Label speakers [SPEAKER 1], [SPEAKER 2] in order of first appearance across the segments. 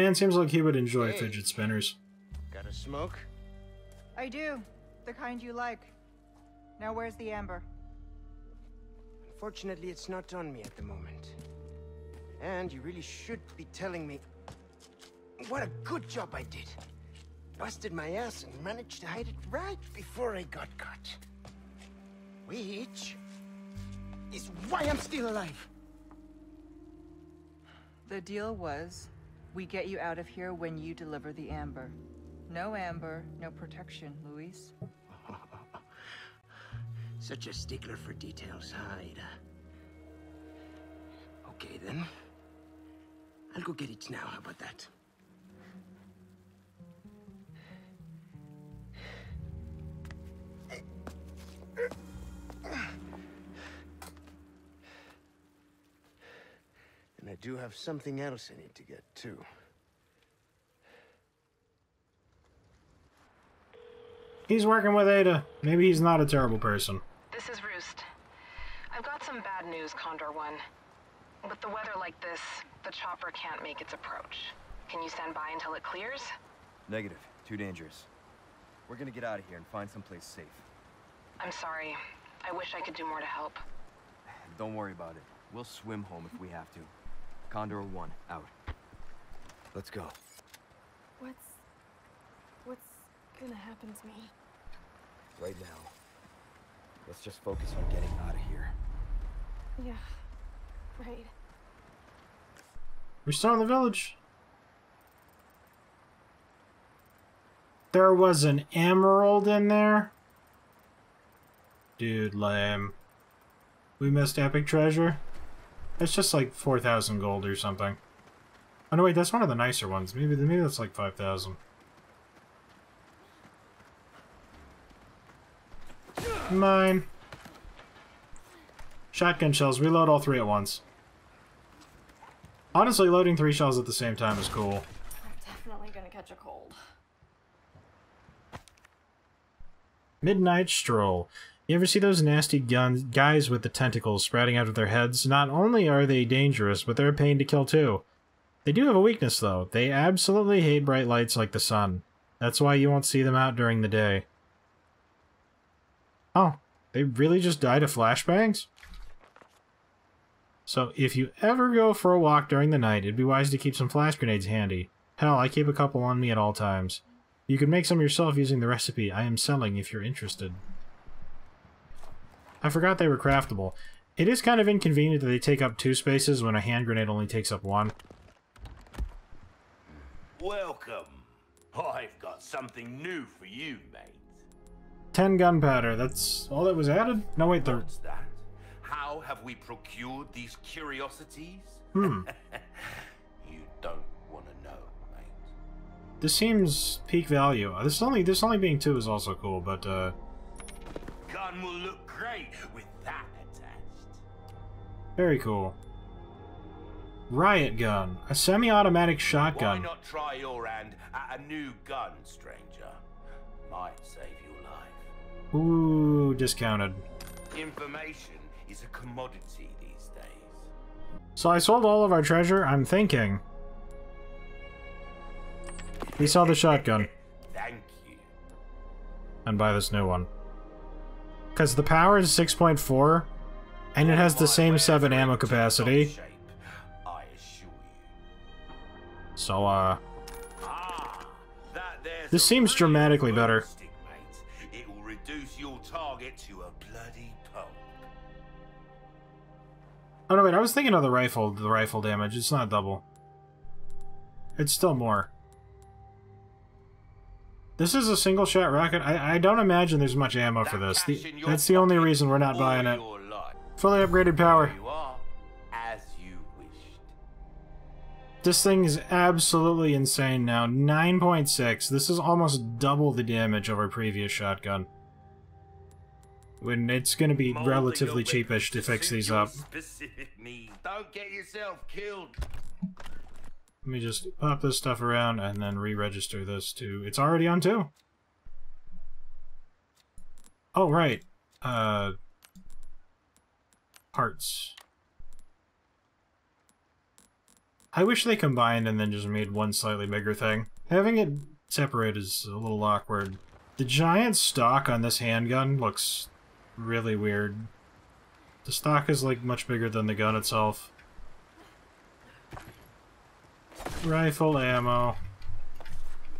[SPEAKER 1] Man seems like he would enjoy
[SPEAKER 2] Hey.
[SPEAKER 1] fidget spinners.
[SPEAKER 2] Got a smoke?
[SPEAKER 3] I do. The kind you like. Now where's the amber?
[SPEAKER 2] Unfortunately, it's not on me at the moment. And you really should be telling me what a good job I did. Busted my ass and managed to hide it right before I got caught. Which is why I'm still alive.
[SPEAKER 3] The deal was, we get you out of here when you deliver the amber. No amber, no protection, Luis.
[SPEAKER 2] Such a stickler for details, Hyde. Okay, then. I'll go get it now. How about that? Do have something else I need to get, too.
[SPEAKER 1] He's working with Ada. Maybe he's not a terrible person.
[SPEAKER 4] This is Roost. I've got some bad news, Condor One. With the weather like this, the chopper can't make its approach. Can you stand by until it clears?
[SPEAKER 5] Negative. Too dangerous. We're gonna get out of here and find someplace safe.
[SPEAKER 4] I'm sorry. I wish I could do more to help.
[SPEAKER 5] Don't worry about it. We'll swim home if we have to. Condor 1, out. Let's go.
[SPEAKER 6] What's... What's gonna happen to me?
[SPEAKER 5] Right now. Let's just focus on getting out of here.
[SPEAKER 6] Yeah, right.
[SPEAKER 1] We're still in the village. There was an emerald in there? Dude, lame. We missed epic treasure? It's just like 4,000 gold or something. Oh no, wait, that's one of the nicer ones. Maybe, the maybe that's like 5,000. Mine. Shotgun shells. Reload all three at once. Honestly, loading three shells at the same time is cool.
[SPEAKER 6] I'm definitely gonna catch a cold.
[SPEAKER 1] Midnight Stroll. You ever see those nasty guns, guys with the tentacles sprouting out of their heads? Not only are they dangerous, but they're a pain to kill too. They do have a weakness though. They absolutely hate bright lights like the sun. That's why you won't see them out during the day. Oh, they really just died of flashbangs? So if you ever go for a walk during the night, it'd be wise to keep some flash grenades handy. Hell, I keep a couple on me at all times. You can make some yourself using the recipe I am selling if you're interested. I forgot they were craftable. It is kind of inconvenient that they take up two spaces when a hand grenade only takes up one.
[SPEAKER 7] Welcome. I've got something new for you, mate.
[SPEAKER 1] Ten gunpowder, that's all that was added? No wait, the...
[SPEAKER 7] What's that? How have we procured these curiosities?
[SPEAKER 1] Hmm.
[SPEAKER 7] you don't want to know, mate.
[SPEAKER 1] This seems peak value. Uh, This only this only being two is also cool, but uh
[SPEAKER 7] Gun will look great with that attached.
[SPEAKER 1] very cool. Riot gun, a semi-automatic shotgun.
[SPEAKER 7] Why not try your hand at a new gun, stranger? Might save your life.
[SPEAKER 1] Ooh, discounted.
[SPEAKER 7] Information is a commodity these days.
[SPEAKER 1] So I sold all of our treasure. I'm thinking we sell the shotgun
[SPEAKER 7] Thank you.
[SPEAKER 1] and buy this new one. Because the power is 6.4, and it has the same 7 ammo capacity. So, uh, This seems dramatically better. Oh no, wait, I was thinking of the rifle, the rifle damage. It's not double. It's still more. This is a single shot rocket. I, I don't imagine there's much ammo for this. The, that's the only reason we're not buying it. Fully upgraded power.
[SPEAKER 7] There you are, as you wished.
[SPEAKER 1] This thing is absolutely insane now. 9.6. This is almost double the damage of our previous shotgun. When it's going to be relatively cheapish to fix these up.
[SPEAKER 7] Don't get yourself killed.
[SPEAKER 1] Let me just pop this stuff around and then re-register this to... It's already on two. Oh, right. Uh... Parts. I wish they combined and then just made one slightly bigger thing. Having it separate is a little awkward. The giant stock on this handgun looks really weird. The stock is like much bigger than the gun itself. Rifle ammo.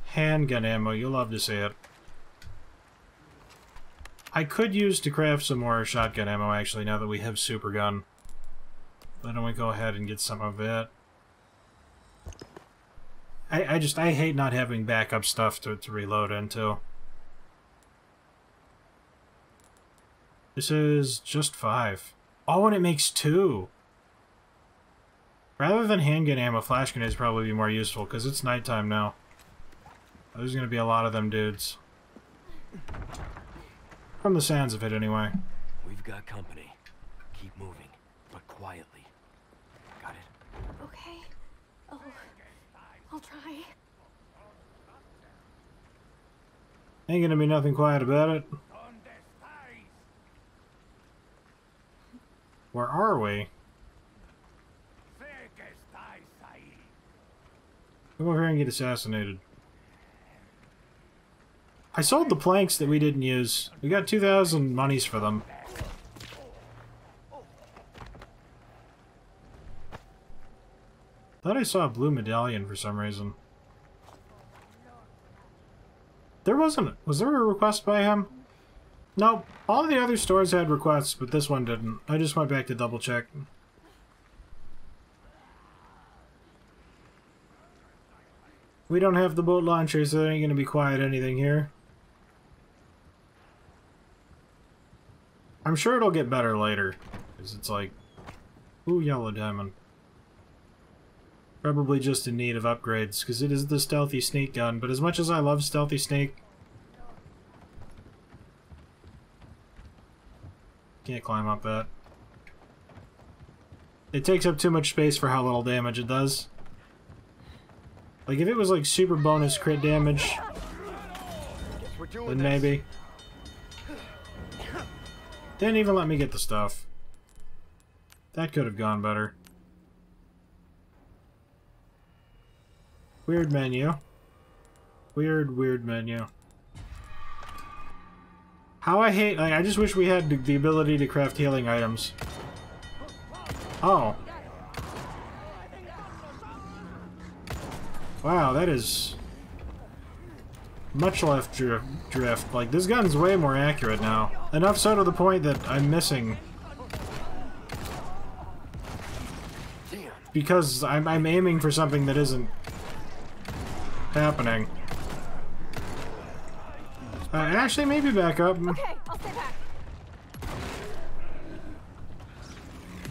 [SPEAKER 1] Handgun ammo, you'll love to see it. I could use to craft some more shotgun ammo actually now that we have super gun. Why don't we go ahead and get some of it? I, I just, I hate not having backup stuff to, to reload into. This is just five. Oh, and it makes two! Rather than handgun ammo, flash grenades probably be more useful, because it's nighttime now. There's gonna be a lot of them dudes. From the sounds of it, anyway.
[SPEAKER 5] We've got company. Keep moving, but quietly. Got it?
[SPEAKER 6] Okay. Oh, I'll try.
[SPEAKER 1] Ain't gonna be nothing quiet about it. Where are we? Come over here and get assassinated. I sold the planks that we didn't use. We got 2,000 monies for them. Thought I saw a blue medallion for some reason. There wasn't... Was there a request by him? Nope. All the other stores had requests, but this one didn't. I just went back to double check. We don't have the boat launcher, so there ain't gonna be quiet anything here. I'm sure it'll get better later. Because it's like... Ooh, yellow diamond. Probably just in need of upgrades, because it is the stealthy sneak gun, but as much as I love stealthy Snake... Can't climb up that. It takes up too much space for how little damage it does. Like, if it was like super bonus crit damage, then maybe. Didn't even let me get the stuff. That could have gone better. Weird menu. Weird, weird menu. How I hate, like, I just wish we had the, the ability to craft healing items. Oh. Wow, that is much left drift, drift. Like, this gun's way more accurate now. Enough so to the point that I'm missing. Because I'm, I'm aiming for something that isn't happening. Uh, actually, maybe back up.
[SPEAKER 6] Okay, I'll stay back.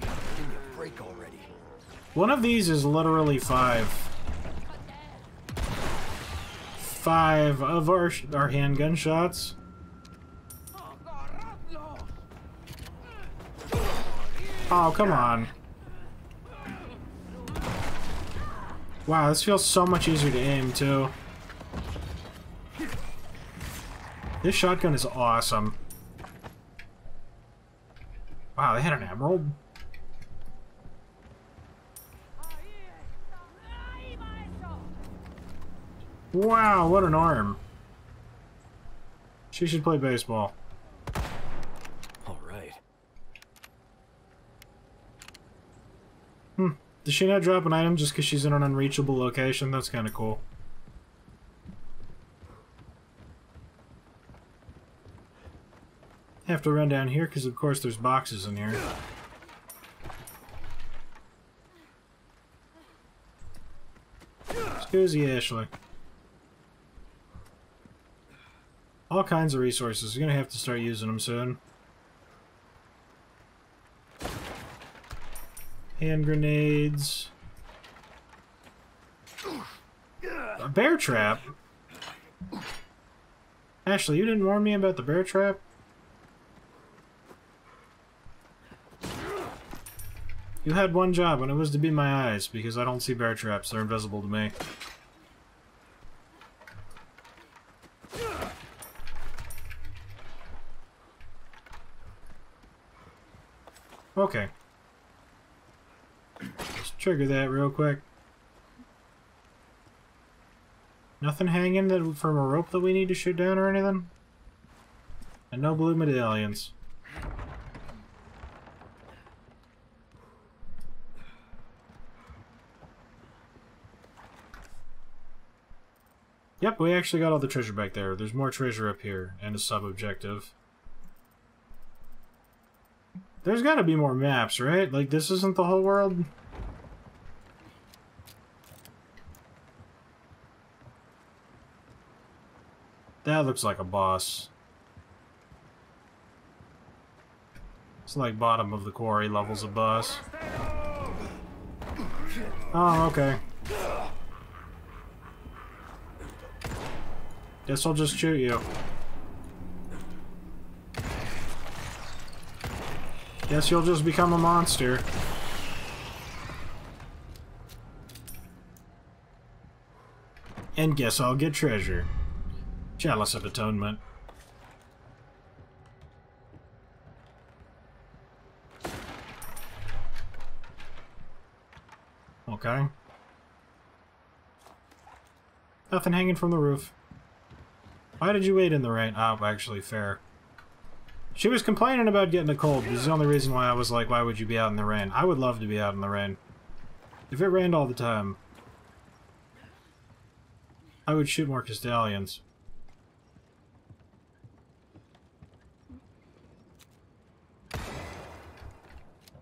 [SPEAKER 5] Give me a break already.
[SPEAKER 1] One of these is literally five. Five of our, our handgun shots. Oh, come on. Wow, this feels so much easier to aim, too. This shotgun is awesome. Wow, they had an emerald? Wow, what an arm. She should play baseball.
[SPEAKER 5] All right.
[SPEAKER 1] Hmm. Does she not drop an item just because she's in an unreachable location? That's kind of cool. Have to run down here because, of course, there's boxes in here. Excuse you, Ashley. All kinds of resources. You're gonna have to start using them soon. Hand grenades. A bear trap? Ashley, you didn't warn me about the bear trap? You had one job, and it was to be my eyes, because I don't see bear traps. They're invisible to me. Okay. Let's trigger that real quick. Nothing hanging that, from a rope that we need to shoot down or anything? And no blue medallions. Yep, we actually got all the treasure back there. There's more treasure up here, and a sub-objective. There's gotta be more maps, right? Like, this isn't the whole world? That looks like a boss. It's like bottom of the quarry levels of boss. Oh, okay. Guess I'll just shoot you. Guess you'll just become a monster. And guess I'll get treasure. Chalice of Atonement. Okay. Nothing hanging from the roof. Why did you wait in the rain? Oh, actually, fair. She was complaining about getting a cold. This is the only reason why I was like, why would you be out in the rain? I would love to be out in the rain. If it rained all the time, I would shoot more Castalians.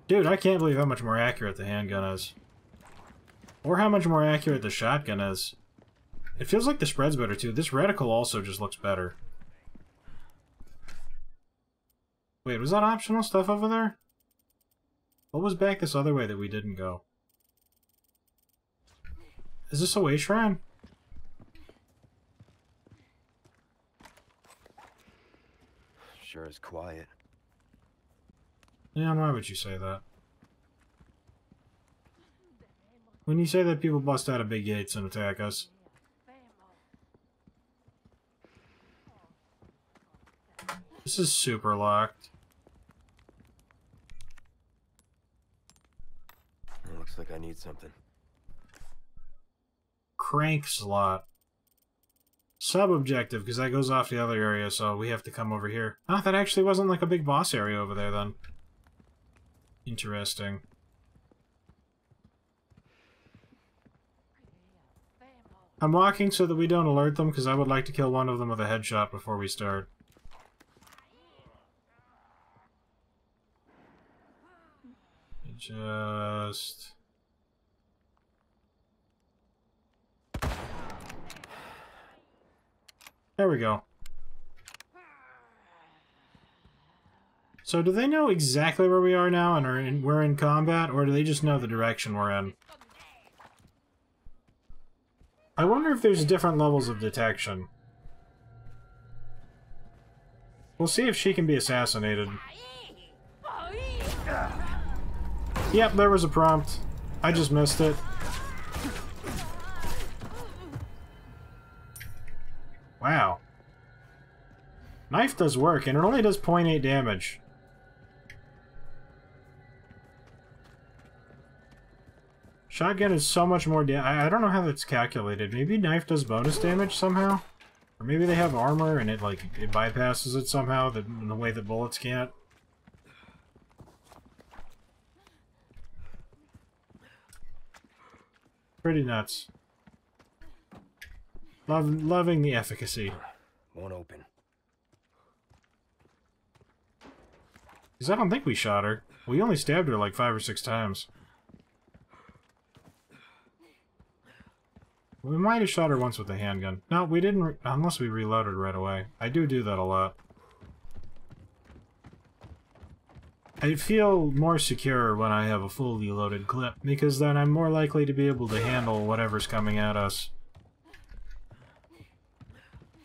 [SPEAKER 1] Dude, I can't believe how much more accurate the handgun is. Or how much more accurate the shotgun is. It feels like the spread's better too. This reticle also just looks better. Wait, was that optional stuff over there? What was back this other way that we didn't go? Is this a way shrine?
[SPEAKER 5] Sure is quiet.
[SPEAKER 1] Yeah, why would you say that? When you say that people bust out of big gates and attack us. This is super locked.
[SPEAKER 5] It like I need something.
[SPEAKER 1] Crank slot. Sub-objective, because that goes off the other area, so we have to come over here. Ah, that actually wasn't like a big boss area over there, then. Interesting. I'm walking so that we don't alert them, because I would like to kill one of them with a headshot before we start. Just... There we go. So do they know exactly where we are now and are in, we're in combat, or do they just know the direction we're in? I wonder if there's different levels of detection. We'll see if she can be assassinated. Yep, there was a prompt. I just missed it. Wow. Knife does work, and it only does 0.8 damage. Shotgun is so much more da- I, don't know how that's calculated. Maybe knife does bonus damage somehow? Or maybe they have armor and it, like, it bypasses it somehow that, in the way that bullets can't. Pretty nuts. Love, loving the efficacy.
[SPEAKER 5] Won't open.
[SPEAKER 1] Because I don't think we shot her. We only stabbed her like five or six times. We might have shot her once with a handgun. No, we didn't, unless we reloaded right away. I do do that a lot. I feel more secure when I have a fully loaded clip, because then I'm more likely to be able to handle whatever's coming at us.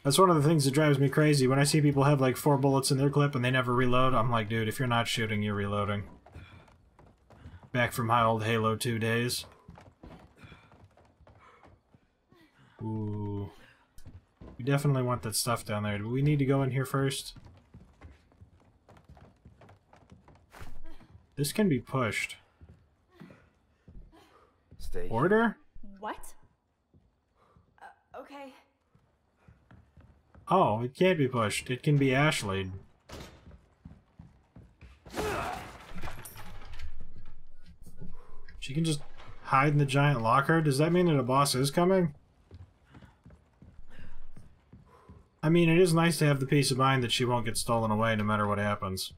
[SPEAKER 1] That's one of the things that drives me crazy. When I see people have like four bullets in their clip and they never reload, I'm like, dude, if you're not shooting, you're reloading. Back from my old Halo 2 days. Ooh. We definitely want that stuff down there. Do we need to go in here first? This can be pushed.
[SPEAKER 5] Stay.
[SPEAKER 1] Order?
[SPEAKER 6] What? Uh, okay.
[SPEAKER 1] Oh, it can't be pushed. It can be Ashley. She can just hide in the giant locker? Does that mean that a boss is coming? I mean, it is nice to have the peace of mind that she won't get stolen away no matter what happens.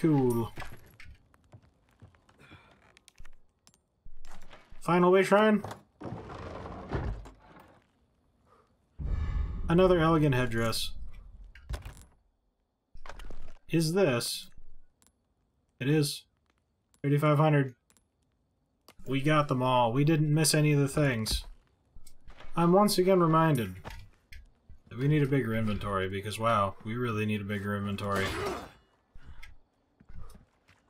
[SPEAKER 1] Cool. Final way shrine? Another elegant headdress. Is this? It is. 3500. We got them all. We didn't miss any of the things. I'm once again reminded that we need a bigger inventory because, wow, we really need a bigger inventory.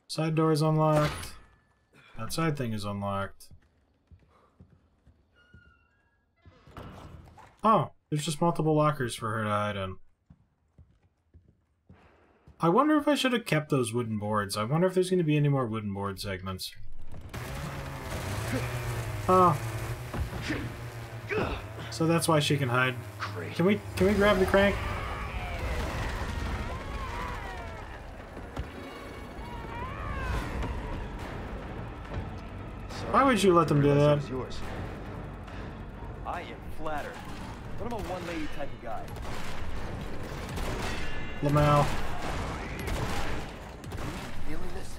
[SPEAKER 1] Side door is unlocked. That side thing is unlocked. Oh, there's just multiple lockers for her to hide in. I wonder if I should have kept those wooden boards. I wonder if there's going to be any more wooden board segments. Oh. So that's why she can hide. Can we can we grab the crank? Why would you let them do that?
[SPEAKER 5] I am flattered. But I'm a one-lady type of guy.
[SPEAKER 1] Lamau.
[SPEAKER 2] Feeling this?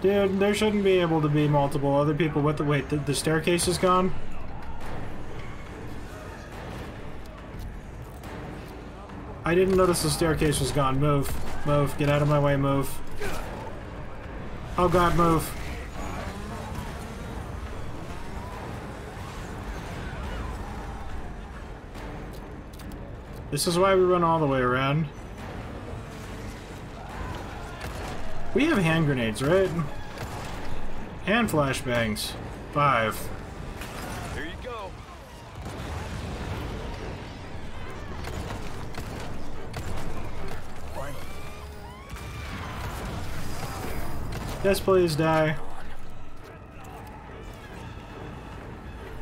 [SPEAKER 1] Dude, there shouldn't be able to be multiple other people with the- wait, the, the staircase is gone? I didn't notice the staircase was gone. Move. Move. Get out of my way. Move. Oh god, move. This is why we run all the way around. We have hand grenades, right? And flashbangs. Five.
[SPEAKER 5] Here you go.
[SPEAKER 1] Yes, please die.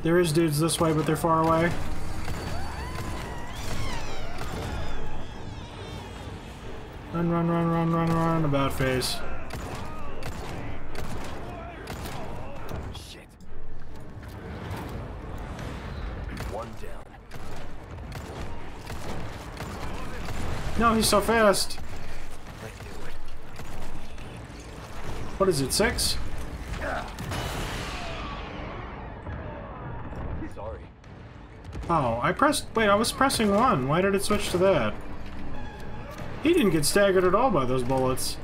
[SPEAKER 1] There is dudes this way, but they're far away. Run, run, run, run, run, run, about face.
[SPEAKER 5] Shit. One down.
[SPEAKER 1] No, he's so fast.
[SPEAKER 5] I knew it.
[SPEAKER 1] What is it, six?
[SPEAKER 5] Sorry.
[SPEAKER 1] Oh, I pressed... Wait, I was pressing one. Why did it switch to that? He didn't get staggered at all by those bullets.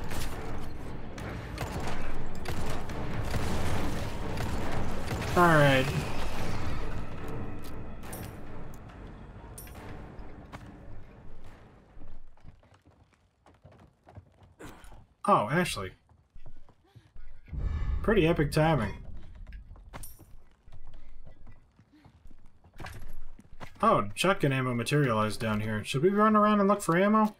[SPEAKER 1] Alright. Oh, Ashley. Pretty epic timing. Oh, shotgun ammo materialized down here. Should we run around and look for ammo?